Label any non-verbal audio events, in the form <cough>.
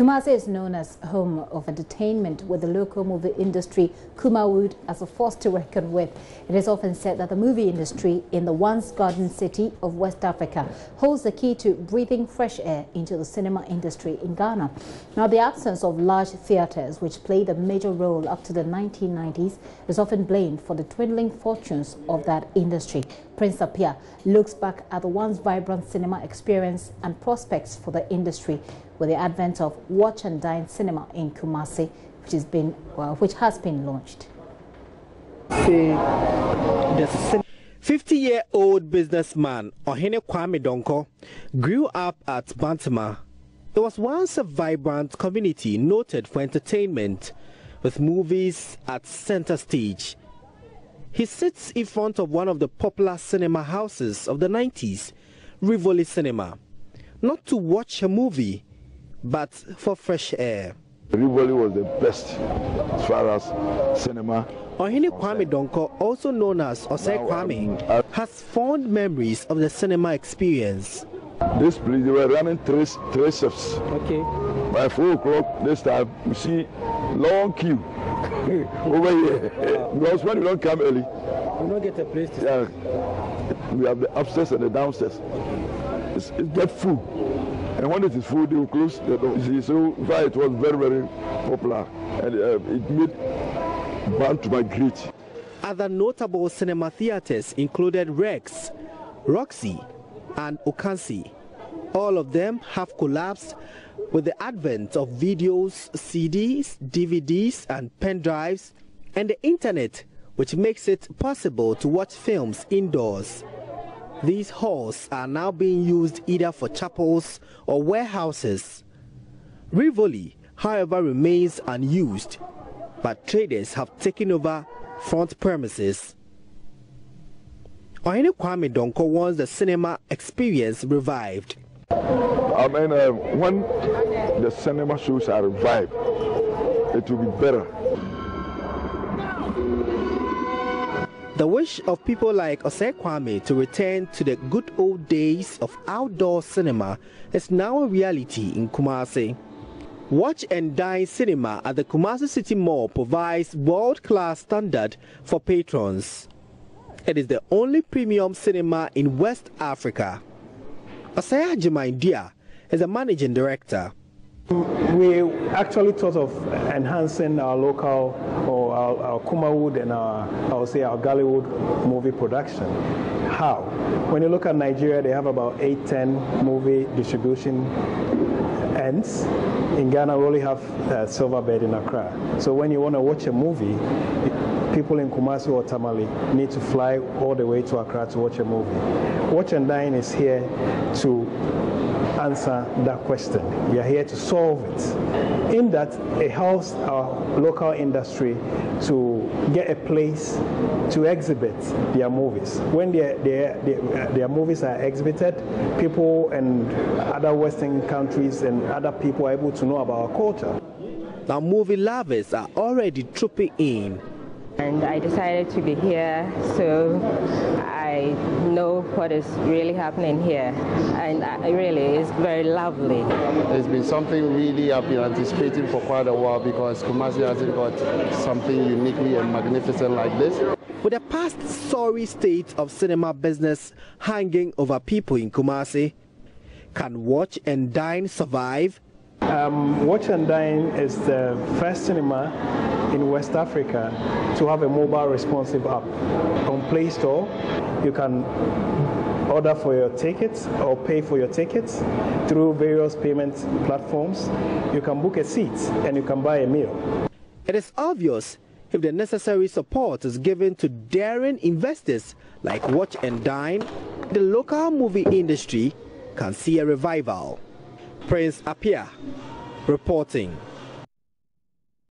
Kumasi is known as home of entertainment with the local movie industry Kumawood as a force to reckon with. It is often said that the movie industry in the once garden city of West Africa holds the key to breathing fresh air into the cinema industry in Ghana. Now the absence of large theatres which played a major role up to the 1990s is often blamed for the dwindling fortunes of that industry. Prince Appiah looks back at the once vibrant cinema experience and prospects for the industry with the advent of Watch and Dine Cinema in Kumasi, which has been, well, which has been launched. 50-year-old businessman Ohene Kwame Donko grew up at Bantama. It was once a vibrant community noted for entertainment, with movies at center stage. He sits in front of one of the popular cinema houses of the 90s, Rivoli Cinema, not to watch a movie, but for fresh air. Rivoli was the best as far as cinema. Ohene Kwame Donko, also known as Osei Kwame, uh, has fond memories of the cinema experience. This place, they were running three, three shifts. Okay. By 4 o'clock this time, we see long queue <laughs> over here. because when you don't come early, you don't get a place to yeah, We have the upstairs and the downstairs. It's, it's get full. And when it is full, they will close the door. See, so it was very, very popular. And uh, it made bound to migrate. Other notable cinema theaters included Rex, Roxy, and Okansi. All of them have collapsed with the advent of videos, CDs, DVDs, and pen drives, and the internet, which makes it possible to watch films indoors. These halls are now being used either for chapels or warehouses. Rivoli, however, remains unused, but traders have taken over front premises. Ohene Kwame Donko wants the cinema experience revived. I mean, uh, when the cinema shows are revived, it will be better. The wish of people like Osei Kwame to return to the good old days of outdoor cinema is now a reality in Kumasi. Watch and Dine Cinema at the Kumasi City Mall provides world-class standard for patrons. It is the only premium cinema in West Africa. Asaya Jimaindia is a managing director. We actually thought of enhancing our local our, our Kumawood and our, I would say our Gollywood movie production. How? When you look at Nigeria, they have about 8, 10 movie distribution ends. In Ghana, we only have uh, Silverbird in Accra. So when you want to watch a movie, people in Kumasi or Tamale need to fly all the way to Accra to watch a movie. Watch and Dine is here to answer that question. We are here to solve it. In that, it helps our local industry to get a place to exhibit their movies. When their, their, their, uh, their movies are exhibited, people and other Western countries and other people are able to know about our culture. Now, movie lovers are already trooping in and I decided to be here so I know what is really happening here. And I, really, it's very lovely. It's been something really I've been anticipating for quite a while because Kumasi hasn't got something uniquely and magnificent like this. With the past sorry state of cinema business hanging over people in Kumasi, can Watch and Dine survive? Um, Watch and Dine is the first cinema in West Africa to have a mobile responsive app. On Play Store, you can order for your tickets or pay for your tickets through various payment platforms. You can book a seat and you can buy a meal. It is obvious if the necessary support is given to daring investors like Watch and Dine, the local movie industry can see a revival. Prince Appiah reporting.